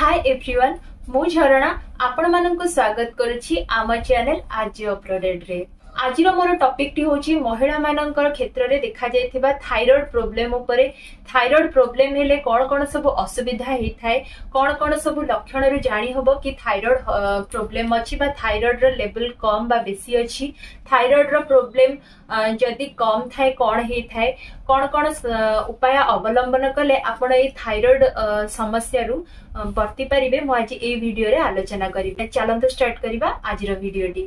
high everyone মু ঝরণা আপনার স্বাগত করুছি আমার চ্যানেল আজ অপলোডেড রে আজর মোর টপিকটি হচ্ছে মহিলা মানকর ক্ষেত্রে দেখা যাই থাইরয়েড প্রোবলেম উপরে থাইরয়েড প্রোবলেম হলে কোণ কোণ সব অসুবিধা হয়ে থাকে কোণ কোণ সব লক্ষণ জাঁ হব কি থাইরয়েড প্রোবলেম অছি বা থাইরয়েড লেভেল কম বা বেশি অছি থাইরয়েড প্রোবলেম যদি কম থাকে কোণ হয়ে থাকে কোণ কোণ উপায় অবলম্বন কলে আপনার এই থাইরয়েড সমস্যার বর্তি পারিবে মু আজ এই ভিডিওরে আলোচনা করিবে চলন্তু স্টার্ট করিবা আজর ভিডিওটি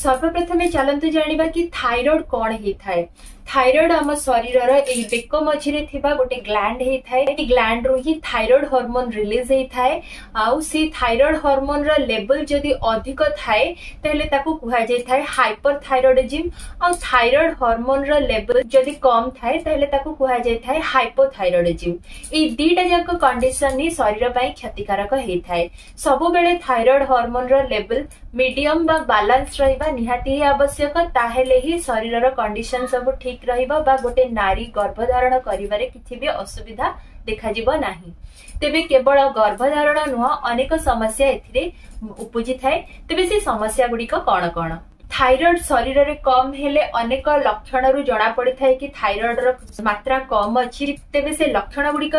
ସର୍ବପ୍ରଥମେ ଚାଲନ୍ତୁ ଜାଣିବା କି ଥାଇରଏଡ କ'ଣ ହେଇଥାଏ ଥାଇରଏଡ ଆମ ଶରୀରର ଏଇ ବେକ ମଝିରେ ଥିବା ଗୋଟେ ଗ୍ଲାଣ୍ଡ ହେଇଥାଏ ଏଇ ଗ୍ଲାଣ୍ଡରୁ ହିଁ ଥାଇରଏଡ ହରମୋନ ରିଲିଜ ହେଇଥାଏ ଆଉ ସେ ଥାଇରଏଡ ହରମୋନର ଲେବଲ ଯଦି ଅଧିକ ଥାଏ ତାହେଲେ ତାକୁ କୁହାଯାଇଥାଏ ହାଇପର ଥାଇରଏଡିଜିମ୍ ଆଉ ଥାଇରଏଡ ହରମୋନର ଲେବଲ ଯଦି କମ୍ ଥାଏ ତାହେଲେ ତାକୁ କୁହାଯାଇଥାଏ ହାଇପୋଥାଇରଏଡିଜିମ୍ ଏଇ ଦିଟା ଯାକ କଣ୍ଡିସନ ହିଁ ଶରୀର ପାଇଁ କ୍ଷତିକାରକ ହେଇଥାଏ ସବୁବେଳେ ଥାଇରଏଡ ହରମୋନର ଲେବଲ ମିଡିୟମ ବା ବାଲାନ୍ସ ରହିବା करवा निवश्यकता ही शरीर कंडीशन सब ठीक रहा गोटे नारी गर्भधारण कर असुविधा देखा ना तेज केवल गर्भधारण नुह अनेक समस्या एपजी थाए तेज से समस्या गुड कण कण थरएड शरीर कम हेले अनेक लक्षण रू जना पड़ी था कि थरएड रात्रा कम अच्छी तेज से लक्षण गुड़िक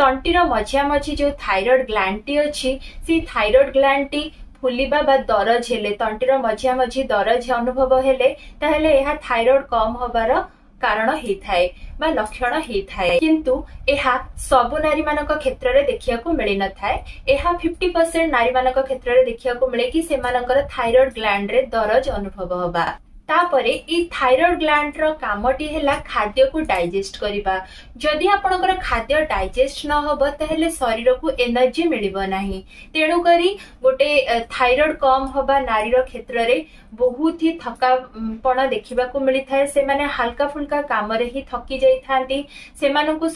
तंटीर मझिया मझी जो थरएड ग्लांटी अच्छी से थरएड ग्लांटी ଫୁଲିବା ବା ଦରଜ ହେଲେ ତଣ୍ଟିର ମଝିଆ ମଝି ଦରଜ ଅନୁଭବ ହେଲେ ତାହେଲେ ଏହା ଥାଇରଏଡ କମ୍ ହେବାର କାରଣ ହେଇଥାଏ ବା ଲକ୍ଷଣ ହେଇଥାଏ କିନ୍ତୁ ଏହା ସବୁ ନାରୀମାନଙ୍କ କ୍ଷେତ୍ରରେ ଦେଖିବାକୁ ମିଳିନଥାଏ ଏହା ଫିଫ୍ଟି ପରସେଣ୍ଟ ନାରୀମାନଙ୍କ କ୍ଷେତ୍ରରେ ଦେଖିବାକୁ ମିଳେ କି ସେମାନଙ୍କର ଥାଇରଏଡ ଗ୍ଲାଣ୍ଡରେ ଦରଜ ଅନୁଭବ ହେବା तापर यरएड ग्लांड रामटी है खाद्य को डायजेस्ट करने जदि आपणकर खाद्य डायजेस्ट न हो तेल शरीर को एनर्जी मिलना तेणुक गोटे थायरएड कम हवा नारीर क्षेत्र में बहुत ही थकापण देखा मिली था से माने हल्का फुल्का कम थकी जाती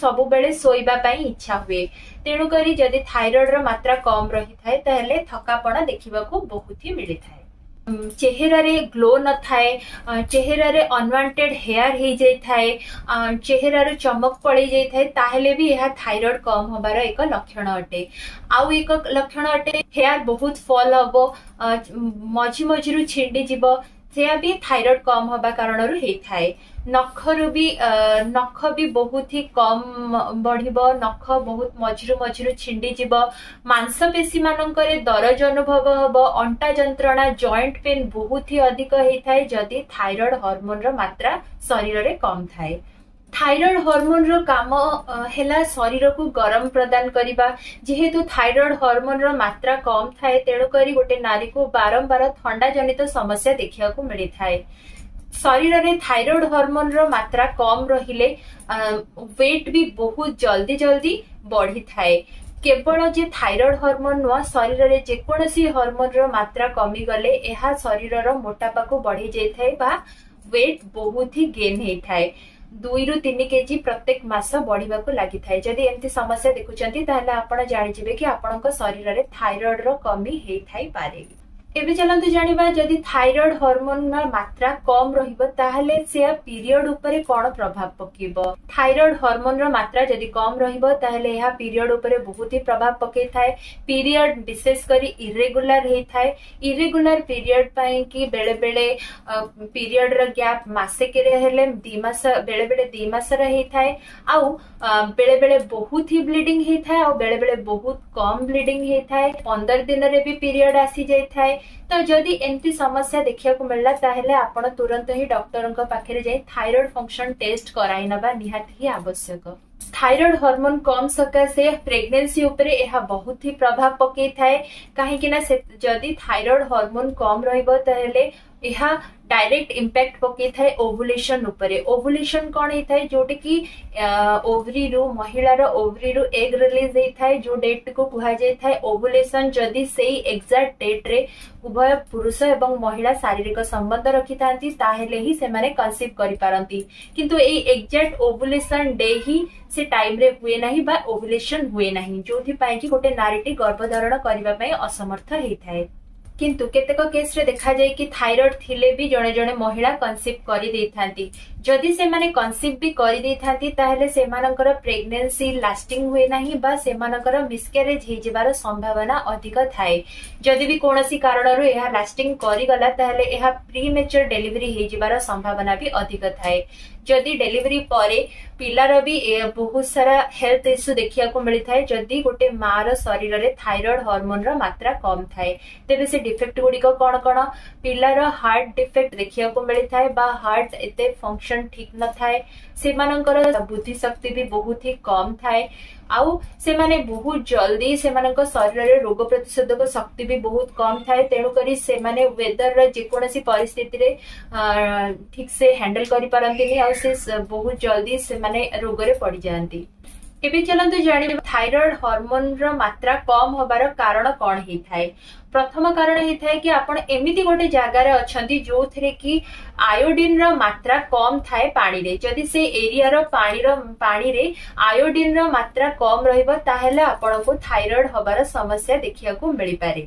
सब बेले शोवाई इच्छा हुए तेणुक जदि थायरएड मात्रा कम रही थाएं थकापण देखा बहुत ही मिलता है ଚେହେରାରେ ଗ୍ଲୋ ନଥାଏ ଚେହେରାରେ ચહેરારે ଅନୱାଣ୍ଟେଡ୍ ହେୟାର୍ ହେଇଯାଇଥାଏ ଚେହେରାରୁ ଚମକ ପଳେଇ ଯାଇଥାଏ ତାହେଲେ ବି ଏହା ଥାଇରଏଡ କମ୍ ହେବାର ଏକ ଲକ୍ଷଣ ଅଟେ ଆଉ ଏକ ଲକ୍ଷଣ ଅଟେ ହେୟାର ବହୁତ ଫଲ୍ ହେବ ମଝି ମଝିରୁ ଛିଣ୍ଡିଯିବ ସେୟା ବି ଥାଇରଏଡ କମ୍ ହେବା କାରଣରୁ ହେଇଥାଏ ନଖରୁ ବି ନଖ ବି ବହୁତ ହି କମ୍ ବଢିବ ନଖ ବହୁତ ମଝିରୁ ମଝିରୁ ଛିଣ୍ଡିଯିବ ମାଂସପେଶୀ ମାନଙ୍କରେ ଦରଜ ଅନୁଭବ ହେବ ଅଣ୍ଟା ଯନ୍ତ୍ରଣା ଜଏଣ୍ଟ ପେନ୍ ବହୁତ ହି ଅଧିକ ହେଇଥାଏ ଯଦି ଥାଇରଏଡ୍ ହର୍ମୋନର ମାତ୍ରା ଶରୀରରେ କମ୍ ଥାଏ ଥାଇରଏଡ୍ ହର୍ମୋନର କାମ ହେଲା ଶରୀରକୁ ଗରମ ପ୍ରଦାନ କରିବା ଯେହେତୁ ଥାଇରଏଡ୍ ହର୍ମୋନର ମାତ୍ରା କମ୍ ଥାଏ ତେଣୁକରି ଗୋଟେ ନାରୀକୁ ବାରମ୍ବାର ଥଣ୍ଡା ଜନିତ ସମସ୍ୟା ଦେଖିବାକୁ ମିଳିଥାଏ ଶରୀରରେ ଥାଇରଏଡ଼ ହରମୋନର ମାତ୍ରା କମ୍ ରହିଲେ ୱେଟ ବି ବହୁତ ଜଲ୍ଦି ଜଲ୍ଦି ବଢ଼ିଥାଏ କେବଳ ଯେ ଥାଇରଏଡ଼ ହରମୋନ ନୁହଁ ଶରୀରରେ ଯେକୌଣସି ହରମୋନର ମାତ୍ରା କମିଗଲେ ଏହା ଶରୀରର ମୋଟାପାକୁ ବଢ଼ି ଯାଇଥାଏ ବା ୱେଟ ବହୁତ ହି ଗେନ୍ ହେଇଥାଏ ଦୁଇରୁ ତିନି କେଜି ପ୍ରତ୍ୟେକ ମାସ ବଢିବାକୁ ଲାଗିଥାଏ ଯଦି ଏମିତି ସମସ୍ୟା ଦେଖୁଛନ୍ତି ତାହେଲେ ଆପଣ ଜାଣିଯିବେ କି ଆପଣଙ୍କ ଶରୀରରେ ଥାଇରଏଡ଼ର କମି ହେଇଥାଇ ପାରେ एबे तो जानिबा जदि थायराइड हार्मोन ना मात्रा कम रहिबो ताहाले से पीरियड उपरे कोन प्रभाव पकिबो थायराइड हार्मोन रो मात्रा जदि कम रहिबो ताहाले या पीरियड उपरे बहुत ही प्रभाव पकै थाए पीरियड विशेष करी इररेगुलर हे थाए इररेगुलर पीरियड पई कि बेले-बेले पीरियड रो गैप मासे के रहले 2 मास बेले-बेले 2 मास रहै थाए आउ बेले-बेले बहुत ही ब्लीडिंग हे थाए आउ बेले-बेले बहुत कम ब्लीडिंग हे थाए 15 दिन रे भी पीरियड आसी जाय थाए तो जदि एमती समस्या देखा मिलला तुरंत ही डक्टर थायरइड फंक्शन टेस्ट करवश्यक थायरइड हार्मोन कम सकाशे प्रेगनेंसी बहुत ही प्रभाव पकई थाए कहीं जदि हार्मोन कम रही ଏହା डायरेक्ट इम्पैक्ट पकई ओभुलेसन ओवुलेशन कौन होता है जोटा कि ओवरी रु महिलार ओवरी रु एग रिलीज होता है जो डेट को कहुए ओवुलेशन जदि से एक्जाक्ट डेट रे उभय पुरुष एवं महिला शारीरिक संबंध रखि था ही से माने कंसीव करी पारंती किंतु ए एक्जाक्ट ओवुलेशन डे ही से टाइम रे हुए नहीं बा ओवुलेशन हुए नहीं जो थी पाए कि गोटे नारीटी गर्भधारण करने असमर्थ होता है କିନ୍ତୁ କେତେକ କେସ୍ରେ ଦେଖାଯାଏ କି ଥାଇରଏଡ୍ ଥିଲେ ବି ଜଣେ ଜଣେ ମହିଳା କନସିଭ୍ କରିଦେଇଥାନ୍ତି ଯଦି ସେମାନେ କନସିଭ୍ ବି କରିଦେଇଥାନ୍ତି ତାହେଲେ ସେମାନଙ୍କର ପ୍ରେଗନେନ୍ସି ଲାଷ୍ଟିଂ ହୁଏ ନାହିଁ ବା ସେମାନଙ୍କର ମିସକ୍ୟାରେଜ୍ ହେଇଯିବାର ସମ୍ଭାବନା ଅଧିକ ଥାଏ ଯଦି ବି କୌଣସି କାରଣରୁ ଏହା ଲାଷ୍ଟିଂ କରିଗଲା ତାହେଲେ ଏହା ପ୍ରିମେଚର୍ ଡେଲିଭରି ହେଇଯିବାର ସମ୍ଭାବନା ବି ଅଧିକ ଥାଏ जदि डेलीवरी पर पिलार भी बहुत सारा हेल्थ इश्यू देखा मिलता है जदि गोटे माँ ररीर में थायरएड हरमोन रात्रा कम थाए तेज से डिफेक्ट गुड़िक कौन कौन पिलार हार्ट डिफेक्ट देखा मिलता है हार्ट एत फंक्शन ठीक न थाए से बुद्धिशक्ति भी बहुत ही कम थाए आउ से माने बहुत जल्दी से शरीर रोग प्रतिषेधक शक्ति भी बहुत कम थाए तेणुक वेदर रेकोसी परिस्थिति ठीक से हैंडल कर पारती से बहुत जल्दी से माने रोग पड़ जाती चलते जान थायरएड हार्मोन रात्रा कम हबार कारण कौन है प्रथम कारण था कि आप एमती गोटे जगार अच्छा जो थे कि आयोडिन रात्रा कम थाए पानी रे जदि से एरिया रो पानी रो पानी रे आयोडिन रात्रा कम रहा आपण को थायरएड हबार समस्या देखा मिल पाए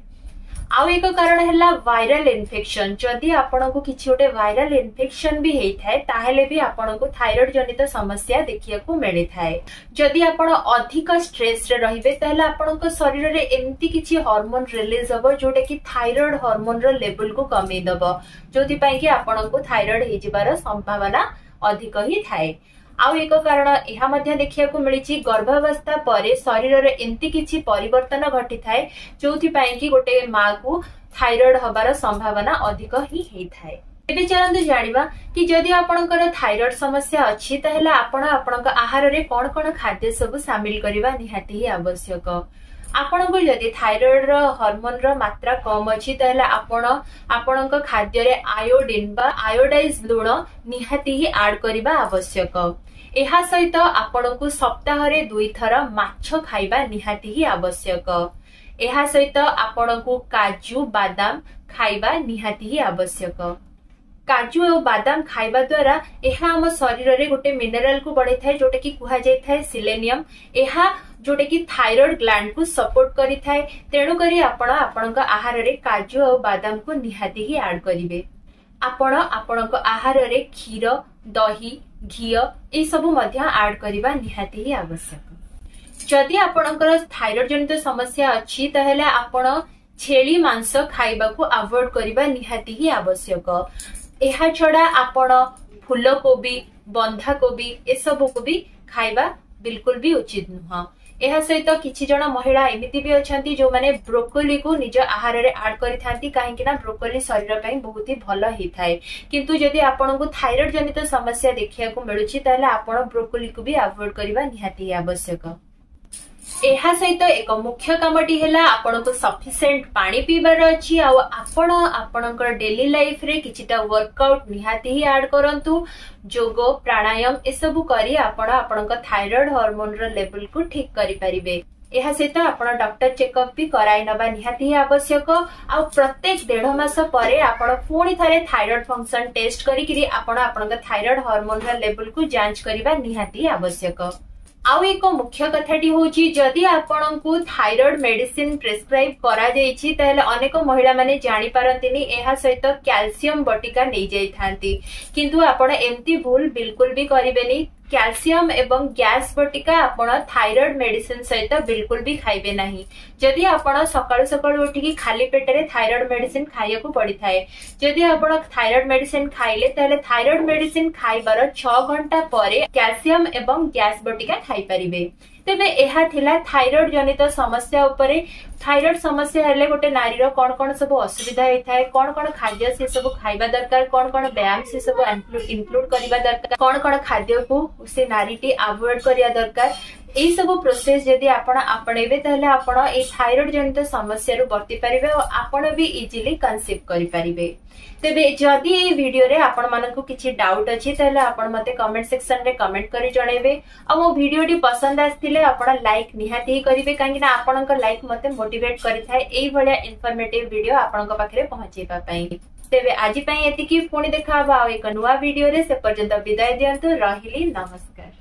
आउ एक कारण है वायरल इनफेक्शन जदि आपण को गोटे वायरल इनफेक्शन भी होता है भी आपण को जनित समस्या देखा मिली थाए जदि आपड़ अधिक स्ट्रेस रे शरीर में एमती किसी हरमोन रिलीज हम जोटा कि थायरइड हरमोन रेवल को कमेदब जो कि आपण को थायरइड संभावना अधिक ही थाए ଆଉ ଏକ କାରଣ ଏହା ମଧ୍ୟ ଦେଖିବାକୁ ମିଳିଛି ଗର୍ଭାବସ୍ଥା ପରେ ଶରୀରରେ ଏମିତି କିଛି ପରିବର୍ତ୍ତନ ଘଟିଥାଏ ଯେଉଁଥିପାଇଁ କି ଗୋଟେ ମାଆକୁ ଥାଇରଏଡ ହେବାର ସମ୍ଭାବନା ଅଧିକ ହିଁ ହେଇଥାଏ ଏବେ ଚାଲନ୍ତୁ ଜାଣିବା କି ଯଦି ଆପଣଙ୍କର ଥାଇରଏଡ ସମସ୍ୟା ଅଛି ତାହେଲେ ଆପଣ ଆପଣଙ୍କ ଆହାରରେ କଣ କଣ ଖାଦ୍ୟ ସବୁ ସାମିଲ କରିବା ନିହାତି ହିଁ ଆବଶ୍ୟକ ଆପଣଙ୍କୁ ଯଦି ଥାଇରଏଡର ହରମୋନର ମାତ୍ରା କମ୍ ଅଛି ତାହେଲେ ଆପଣ ଆପଣଙ୍କ ଖାଦ୍ୟରେ ଆୟୋଡିନ୍ ବା ଆୟୋଡାଇଜ୍ ଲୁଣ ନିହାତି ହିଁ ଆଡ୍ କରିବା ଆବଶ୍ୟକ ଏହା ସହିତ ଆପଣଙ୍କୁ ସପ୍ତାହରେ ଦୁଇଥର ମାଛ ଖାଇବା ନିହାତି ହିଁ ଆବଶ୍ୟକ ଏହା ସହିତ ଆପଣଙ୍କୁ କାଜୁ ବାଦାମ ଖାଇବା ନିହାତି ହିଁ ଆବଶ୍ୟକ କାଜୁ ଆଉ ବାଦାମ ଖାଇବା ଦ୍ୱାରା ଏହା ଆମ ଶରୀରରେ ଗୋଟେ ମିନେରାଲକୁ ବଢ଼ାଇଥାଏ ଯୋଉଟାକି କୁହାଯାଇଥାଏ ସିଲେନିୟମ ଏହା ଯୋଉଟାକି ଥାଇରଏଡ୍ ଗ୍ଲାଣ୍ଡକୁ ସପୋର୍ଟ କରିଥାଏ ତେଣୁକରି ଆପଣ ଆପଣଙ୍କ ଆହାରରେ କାଜୁ ଆଉ ବାଦାମକୁ ନିହାତି ହିଁ ଆଡ୍ କରିବେ ଆପଣ ଆପଣଙ୍କ ଆହାରରେ କ୍ଷୀର ଦହି ଘିଅ ଏସବୁ ମଧ୍ୟ ଆଡ୍ କରିବା ନିହାତି ହିଁ ଆବଶ୍ୟକ ଯଦି ଆପଣଙ୍କର ଥାଇରଏଡ୍ ଜନିତ ସମସ୍ୟା ଅଛି ତାହେଲେ ଆପଣ ଛେଳି ମାଂସ ଖାଇବାକୁ ଆଭଏଡ୍ କରିବା ନିହାତି ହିଁ ଆବଶ୍ୟକ ଏହାଛଡା ଆପଣ ଫୁଲକୋବି ବନ୍ଧାକୋବି ଏସବୁକୁ ବି ଖାଇବା ବିଲକୁଲ ବି ଉଚିତ ନୁହଁ ଏହା ସହିତ କିଛି ଜଣ ମହିଳା ଏମିତି ବି ଅଛନ୍ତି ଯେଉଁମାନେ ବ୍ରୋକୋଲିକୁ ନିଜ ଆହାରରେ ଆଡ୍ କରିଥାନ୍ତି କାହିଁକି ନା ବ୍ରୋକୋଲି ଶରୀର ପାଇଁ ବହୁତ ହି ଭଲ ହେଇଥାଏ କିନ୍ତୁ ଯଦି ଆପଣଙ୍କୁ ଥାଇରଏଡ୍ ଜନିତ ସମସ୍ୟା ଦେଖିବାକୁ ମିଳୁଛି ତାହେଲେ ଆପଣ ବ୍ରୋକୋଲିକୁ ବି ଆଭଏଡ୍ କରିବା ନିହାତି ଆବଶ୍ୟକ ଏହା ସହିତ ଏକ ମୁଖ୍ୟ କାମଟି ହେଲା ଆପଣଙ୍କୁ ସଫିସିଏଣ୍ଟ ପାଣି ପିଇବାର ଅଛି ଆଉ ଆପଣ ଆପଣଙ୍କର ଡେଲି ଲାଇଫରେ କିଛିଟା ୱାର୍କଆଉଟ ନିହାତି ହିଁ ଆଡ୍ କରନ୍ତୁ ଯୋଗ ପ୍ରାଣାୟମ ଏସବୁ କରି ଆପଣ ଆପଣଙ୍କ ଥାଇରଏଡ୍ ହରମୋନର ଲେବୁଲକୁ ଠିକ୍ କରିପାରିବେ ଏହା ସହିତ ଆପଣ ଡକ୍ଟର ଚେକଅପ୍ ବି କରାଇ ନେବା ନିହାତି ଆବଶ୍ୟକ ଆଉ ପ୍ରତ୍ୟେକ ଦେଢ ମାସ ପରେ ଆପଣ ପୁଣି ଥରେ ଥାଇରଏଡ୍ ଫଙ୍କସନ୍ ଟେଷ୍ଟ କରିକିରି ଆପଣ ଆପଣଙ୍କ ଥାଇରଏଡ୍ ହରମୋନର ଲେବୁଲକୁ ଯାଞ୍ଚ କରିବା ନିହାତି ଆବଶ୍ୟକ ଆଉ ଏକ ମୁଖ୍ୟ କଥାଟି ହେଉଛି ଯଦି ଆପଣଙ୍କୁ ଥାଇରଏଡ୍ ମେଡିସିନ ପ୍ରେସ୍କ୍ରାଇବ୍ କରାଯାଇଛି ତାହେଲେ ଅନେକ ମହିଳାମାନେ ଜାଣିପାରନ୍ତିନି ଏହା ସହିତ କ୍ୟାଲସିୟମ ବଟିକା ନେଇଯାଇଥାନ୍ତି କିନ୍ତୁ ଆପଣ ଏମିତି ଭୁଲ ବିଲକୁଲ ବି କରିବେନି କ୍ୟାଲସିୟମ ଏବଂ ଗ୍ୟାସ୍ ବଟିକା ଆପଣ ଥାଇରଏଡ୍ ମେଡିସିନ ସହିତ ବିଲକୁଲ ବି ଖାଇବେ ନାହିଁ ଯଦି ଆପଣ ସକାଳୁ ସକାଳୁ ଉଠିକି ଖାଲି ପେଟରେ ଥାଇରଏଡ୍ ମେଡିସିନ ଖାଇବାକୁ ପଡିଥାଏ ଯଦି ଆପଣ ଥାଇରଏଡ୍ ମେଡିସିନ ଖାଇଲେ ତାହେଲେ ଥାଇରଏଡ୍ ମେଡିସିନ ଖାଇବାର ଛଅ ଘଣ୍ଟା ପରେ କ୍ୟାଲସିୟମ ଏବଂ ଗ୍ୟାସ୍ ବଟିକା ଖାଇପାରିବେ તે મે એહા થિલા થાઇરોઇડ જનિત સમસ્યા ઉપર થાઇરોઇડ સમસ્યા હલે ગોટે નારીરો કોણ કોણ સબ અસુવિધા હે થાય કોણ કોણ ખાદ્ય સે સબ ખાઈવા દરકાર કોણ કોણ બ્યામ સે સબ ઇન્ક્લુડ ઇન્ક્લુડ કરીવા દરકાર કોણ કોણ ખાદ્ય કુ ઉસે નારીટી અવૉર્ડ કરીવા દરકાર এই সব প্রোসেস যদি আপনার আপনাইবে তাহলে আপনার এই থাইরয়েড জনিত সমস্যার বর্তি পারিবে ও আপনার বি ইজিলি কনসিভ করে পারিবে তেবে যদি এই ভিডিওরে আপন মানকু কিছু ডাউট আছে তাহলে আপন মতে কমেন্ট সেকশন রে কমেন্ট করি জনাইবে আর মো ভিডিওটি পছন্দ আসলে আপন লাইক নিহাতি করিবে কাকি না আপনক লাইক মতে মোটিভেট করি থাকে এই ভলিয়া ইনফরমেটিভ ভিডিও আপনক পাখরে পৌঁছাইবা পাই তেবে আজি পাই এতিকি পুনি দেখা হবা এক নয়া ভিডিও রে সে পর্যন্ত বিদায় দিয়ন্তু রহিলি নমস্কার